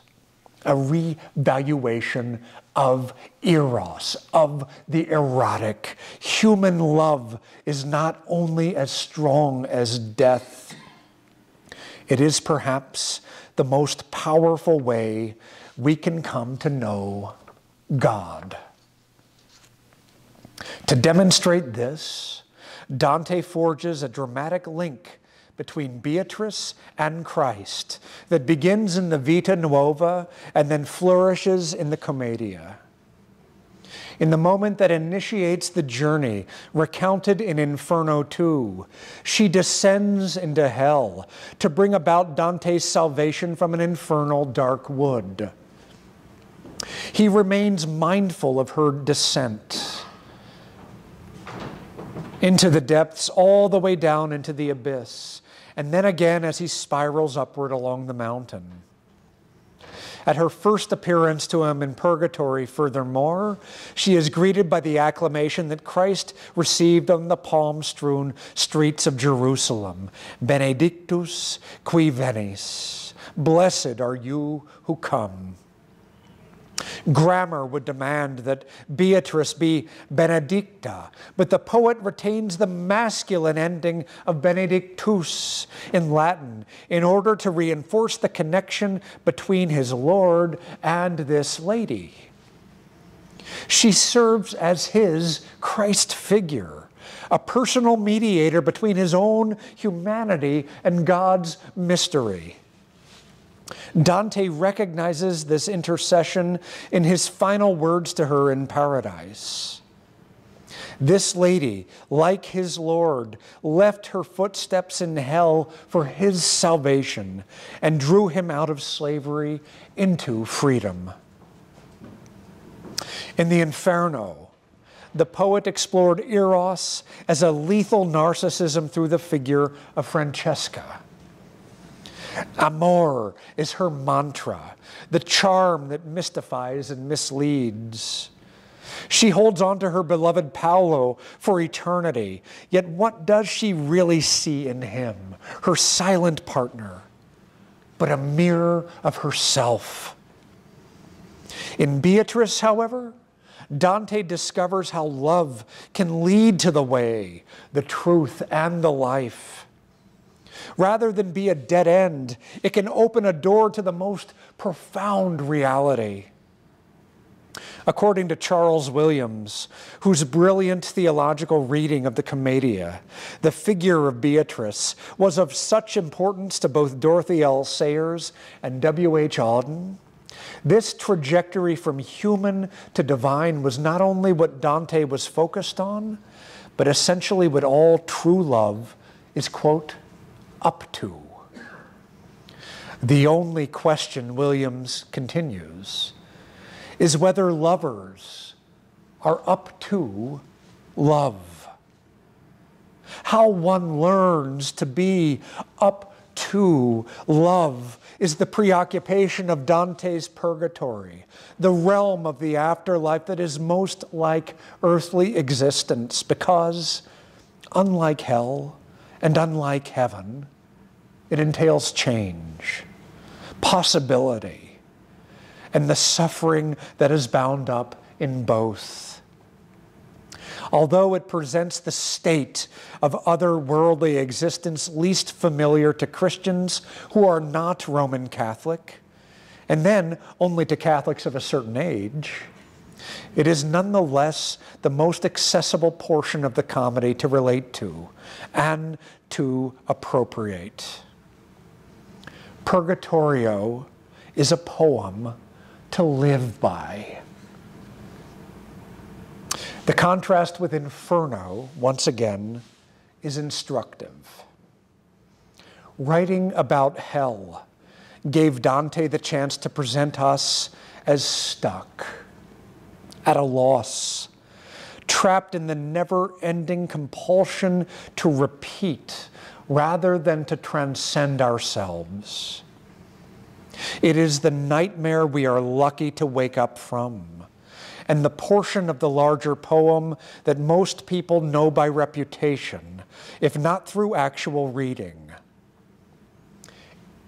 a revaluation of eros, of the erotic. Human love is not only as strong as death, it is perhaps the most powerful way we can come to know God. To demonstrate this, Dante forges a dramatic link between Beatrice and Christ that begins in the Vita Nuova and then flourishes in the Commedia. In the moment that initiates the journey, recounted in Inferno 2, she descends into hell to bring about Dante's salvation from an infernal dark wood. He remains mindful of her descent into the depths, all the way down into the abyss and then again as he spirals upward along the mountain. At her first appearance to him in purgatory, furthermore, she is greeted by the acclamation that Christ received on the palm strewn streets of Jerusalem Benedictus qui venis. Blessed are you who come. Grammar would demand that Beatrice be Benedicta, but the poet retains the masculine ending of Benedictus in Latin in order to reinforce the connection between his Lord and this lady. She serves as his Christ figure, a personal mediator between his own humanity and God's mystery. Dante recognizes this intercession in his final words to her in paradise. This lady, like his Lord, left her footsteps in hell for his salvation and drew him out of slavery into freedom. In the Inferno, the poet explored Eros as a lethal narcissism through the figure of Francesca. Amor is her mantra, the charm that mystifies and misleads. She holds on to her beloved Paolo for eternity. Yet what does she really see in him, her silent partner, but a mirror of herself? In Beatrice, however, Dante discovers how love can lead to the way, the truth, and the life. Rather than be a dead end, it can open a door to the most profound reality. According to Charles Williams, whose brilliant theological reading of the Commedia, the figure of Beatrice was of such importance to both Dorothy L. Sayers and W.H. Auden. This trajectory from human to divine was not only what Dante was focused on, but essentially what all true love is, quote, up to. The only question, Williams continues, is whether lovers are up to love. How one learns to be up to love is the preoccupation of Dante's purgatory, the realm of the afterlife that is most like earthly existence, because unlike hell and unlike heaven, it entails change, possibility, and the suffering that is bound up in both. Although it presents the state of otherworldly existence least familiar to Christians who are not Roman Catholic, and then only to Catholics of a certain age, it is nonetheless the most accessible portion of the comedy to relate to and to appropriate. Purgatorio is a poem to live by. The contrast with Inferno, once again, is instructive. Writing about hell gave Dante the chance to present us as stuck, at a loss, trapped in the never ending compulsion to repeat rather than to transcend ourselves. It is the nightmare we are lucky to wake up from, and the portion of the larger poem that most people know by reputation, if not through actual reading.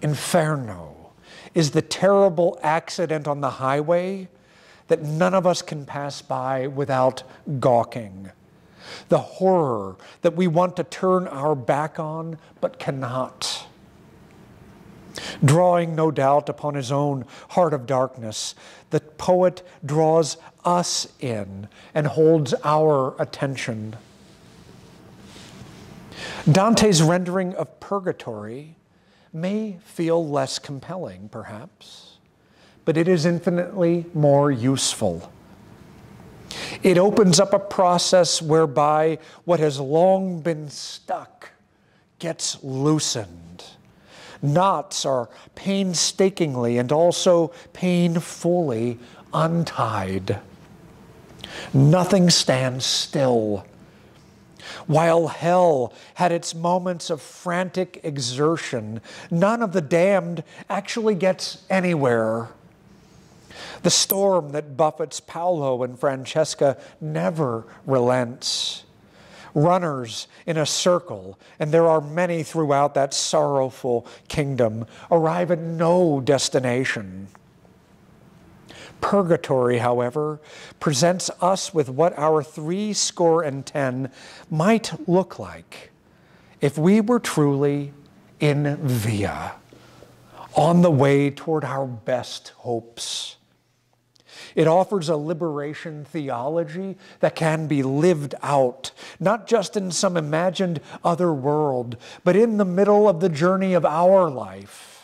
Inferno is the terrible accident on the highway that none of us can pass by without gawking. The horror that we want to turn our back on but cannot. Drawing, no doubt, upon his own heart of darkness, the poet draws us in and holds our attention. Dante's rendering of purgatory may feel less compelling, perhaps, but it is infinitely more useful. It opens up a process whereby what has long been stuck gets loosened. Knots are painstakingly and also painfully untied. Nothing stands still while hell had its moments of frantic exertion, none of the damned actually gets anywhere. The storm that buffets Paolo and Francesca never relents. Runners in a circle, and there are many throughout that sorrowful kingdom, arrive at no destination. Purgatory, however, presents us with what our three score and ten might look like if we were truly in via, on the way toward our best hopes. It offers a liberation theology that can be lived out, not just in some imagined other world, but in the middle of the journey of our life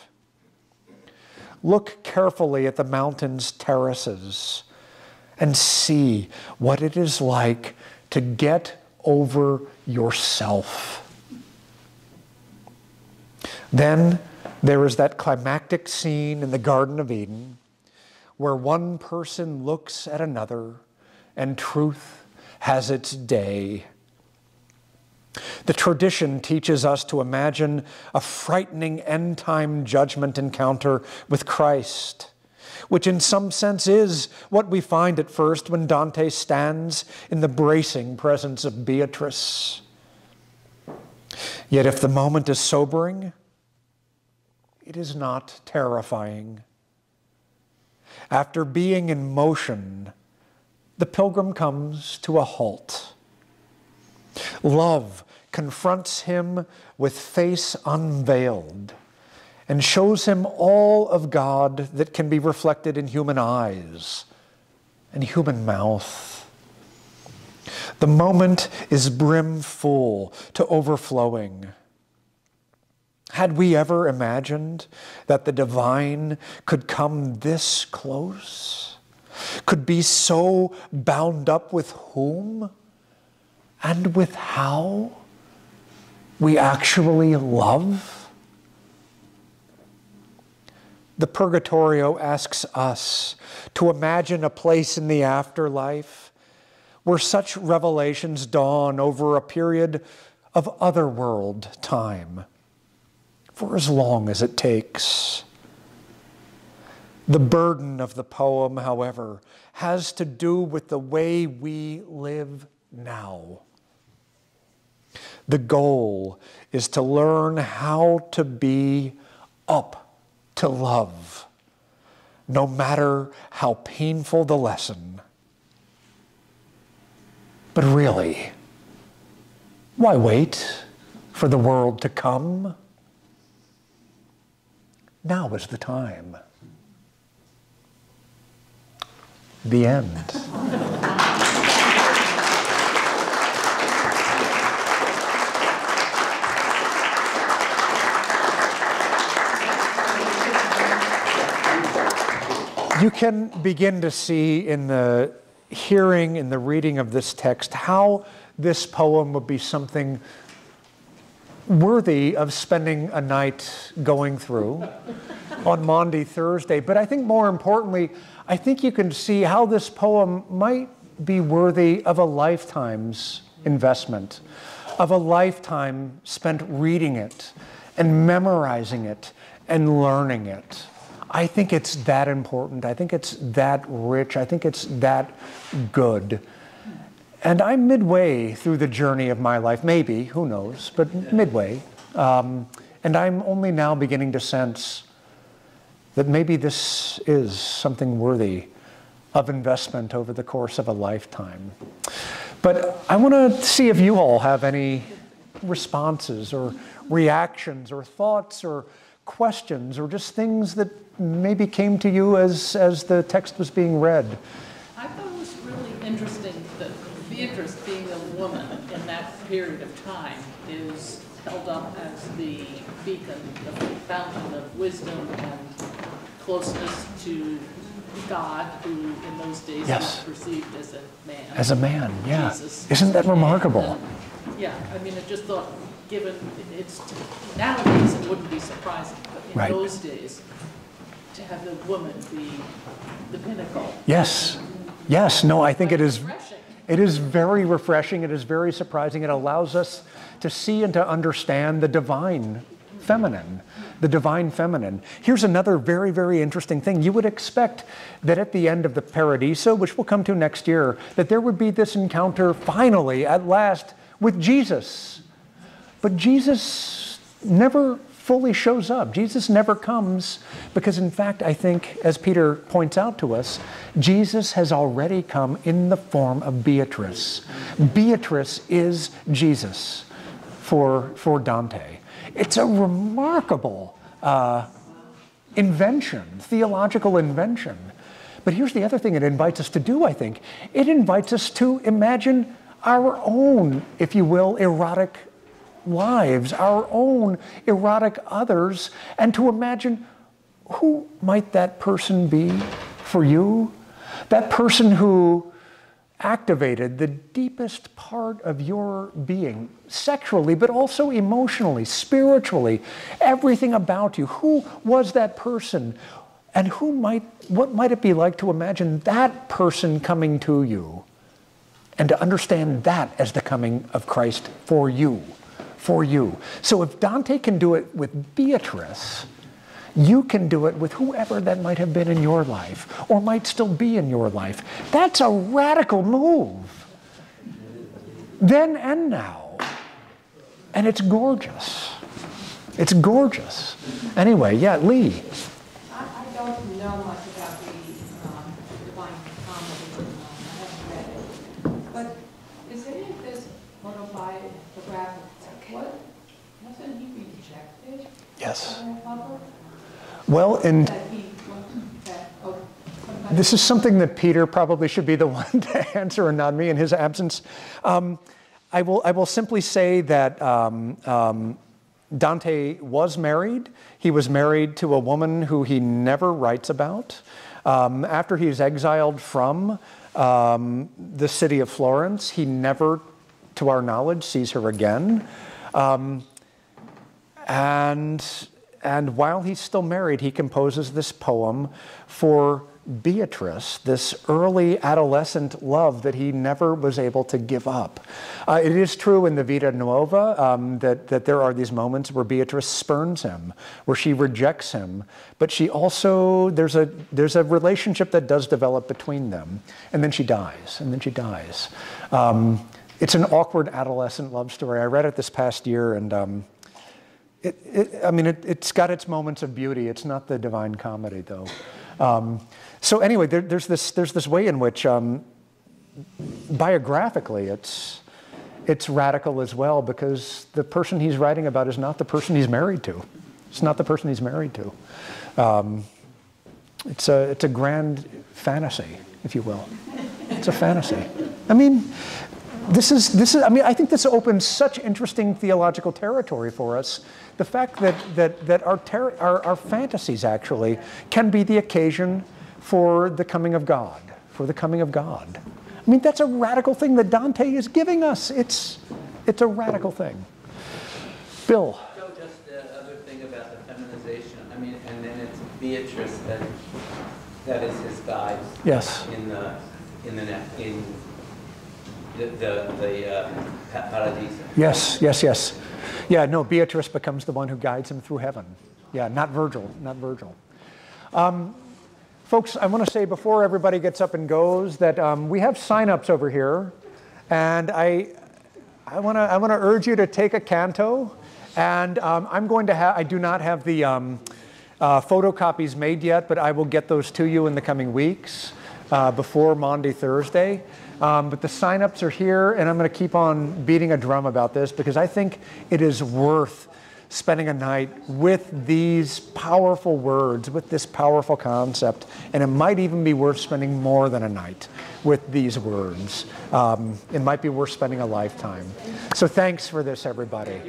Look carefully at the mountain's terraces and see what it is like to get over yourself. Then there is that climactic scene in the Garden of Eden where one person looks at another and truth has its day. The tradition teaches us to imagine a frightening end time judgment encounter with Christ, which in some sense is what we find at first when Dante stands in the bracing presence of Beatrice. Yet if the moment is sobering, it is not terrifying. After being in motion, the pilgrim comes to a halt. Love confronts him with face unveiled and shows him all of God that can be reflected in human eyes and human mouth. The moment is brimful to overflowing. Had we ever imagined that the divine could come this close? Could be so bound up with whom? and with how we actually love? the Purgatorio asks us to imagine a place in the afterlife where such revelations dawn over a period of otherworld time for as long as it takes. The burden of the poem, however, has to do with the way we live now. The goal is to learn how to be up to love, no matter how painful the lesson. But really, why wait for the world to come? Now is the time. The end. you can begin to see in the hearing, in the reading of this text, how this poem would be something worthy of spending a night going through on Maundy Thursday. But I think more importantly, I think you can see how this poem might be worthy of a lifetime's investment, of a lifetime spent reading it and memorizing it and learning it. I think it's that important. I think it's that rich. I think it's that good. And I'm midway through the journey of my life, maybe, who knows, but midway. Um, and I'm only now beginning to sense that maybe this is something worthy of investment over the course of a lifetime. But I want to see if you all have any responses or reactions or thoughts or questions or just things that maybe came to you as, as the text was being read? I thought it was really interesting Beatrice, being a woman in that period of time, is held up as the beacon, the fountain of wisdom and closeness to God, who in those days yes. was perceived as a man. As a man, yeah. Jesus. Isn't that remarkable? And, yeah, I mean, I just thought, given it's nowadays, it wouldn't be surprising, but in right. those days, to have the woman be the pinnacle. Yes, yes. No, I think it is. It is very refreshing. It is very surprising. It allows us to see and to understand the divine feminine, the divine feminine. Here's another very, very interesting thing. You would expect that at the end of the Paradiso, which we'll come to next year, that there would be this encounter finally, at last, with Jesus. But Jesus never fully shows up. Jesus never comes because, in fact, I think, as Peter points out to us, Jesus has already come in the form of Beatrice. Beatrice is Jesus for, for Dante. It's a remarkable uh, invention, theological invention. But here's the other thing it invites us to do, I think. It invites us to imagine our own, if you will, erotic lives, our own erotic others, and to imagine who might that person be for you? That person who activated the deepest part of your being, sexually, but also emotionally, spiritually, everything about you. Who was that person? And who might, what might it be like to imagine that person coming to you and to understand that as the coming of Christ for you? For you. So if Dante can do it with Beatrice, you can do it with whoever that might have been in your life or might still be in your life. That's a radical move. Then and now. And it's gorgeous. It's gorgeous. Anyway, yeah, Lee. I, I don't know much about the um, Divine Comedy. I haven't read it. But is any of this autobiographical what, wasn't he rejected? Yes. Well, and this is something that Peter probably should be the one to answer and not me in his absence. Um, I, will, I will simply say that um, um, Dante was married. He was married to a woman who he never writes about. Um, after he's exiled from um, the city of Florence, he never, to our knowledge, sees her again. Um, and and while he's still married, he composes this poem for Beatrice, this early adolescent love that he never was able to give up. Uh, it is true in the Vita Nuova um, that, that there are these moments where Beatrice spurns him, where she rejects him, but she also, there's a, there's a relationship that does develop between them, and then she dies, and then she dies. Um, it's an awkward adolescent love story. I read it this past year, and um, it, it, I mean, it, has got its moments of beauty. It's not the Divine Comedy, though. Um, so anyway, there, there's, this, there's this way in which um, biographically it's, it's radical as well because the person he's writing about is not the person he's married to. It's not the person he's married to. Um, it's, a, it's a grand fantasy, if you will. It's a fantasy. I mean, this is, this is, I mean, I think this opens such interesting theological territory for us. The fact that, that, that our, ter- our, our fantasies actually can be the occasion for the coming of God, for the coming of God. I mean, that's a radical thing that Dante is giving us. It's, it's a radical thing. Bill. So just the other thing about the feminization, I mean, and then it's Beatrice that, that is his guide. Yes. In the, in the, in the, the, the uh, Paradiso. Yes, yes, yes. Yeah, no, Beatrice becomes the one who guides him through heaven. Yeah, not Virgil, not Virgil. Um, Folks, I want to say before everybody gets up and goes that um, we have sign-ups over here, and I, I want to I want to urge you to take a canto, and um, I'm going to have I do not have the um, uh, photocopies made yet, but I will get those to you in the coming weeks uh, before Maundy Thursday. Um, but the sign-ups are here, and I'm going to keep on beating a drum about this because I think it is worth spending a night with these powerful words, with this powerful concept, and it might even be worth spending more than a night with these words. Um, it might be worth spending a lifetime. So thanks for this, everybody.